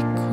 comigo.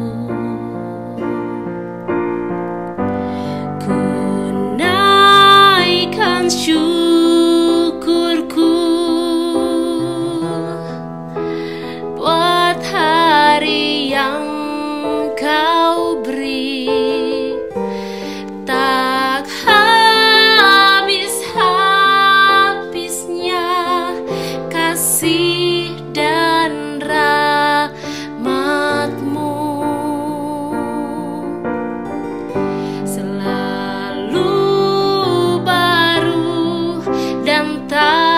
voltar.